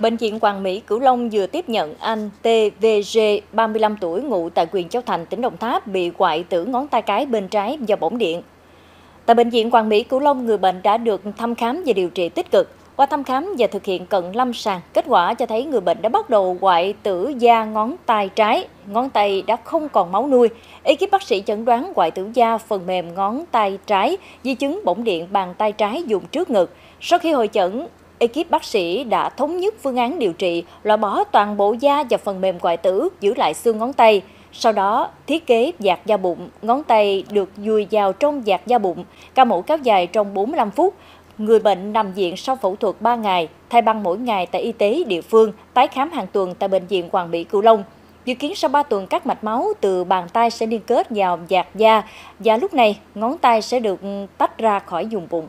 Bệnh viện Hoàng Mỹ Cửu Long vừa tiếp nhận anh TVG, 35 tuổi, ngụ tại quyền Châu Thành, tỉnh Đồng Tháp, bị hoại tử ngón tay cái bên trái do bỏng điện. Tại Bệnh viện Hoàng Mỹ Cửu Long, người bệnh đã được thăm khám và điều trị tích cực. Qua thăm khám và thực hiện cận lâm sàng, kết quả cho thấy người bệnh đã bắt đầu hoại tử da ngón tay trái, ngón tay đã không còn máu nuôi. Ekip bác sĩ chẩn đoán hoại tử da phần mềm ngón tay trái, di chứng bỏng điện bàn tay trái dùng trước ngực. Sau khi hội chẩn, ekip bác sĩ đã thống nhất phương án điều trị, loại bỏ toàn bộ da và phần mềm hoại tử, giữ lại xương ngón tay. Sau đó, thiết kế dạt da bụng, ngón tay được dùi vào trong dạt da bụng, ca mổ kéo dài trong 45 phút. Người bệnh nằm viện sau phẫu thuật 3 ngày, thay băng mỗi ngày tại y tế địa phương, tái khám hàng tuần tại Bệnh viện Hoàng Mỹ Cửu Long. Dự kiến sau 3 tuần các mạch máu từ bàn tay sẽ liên kết vào dạt da và lúc này ngón tay sẽ được tách ra khỏi vùng bụng.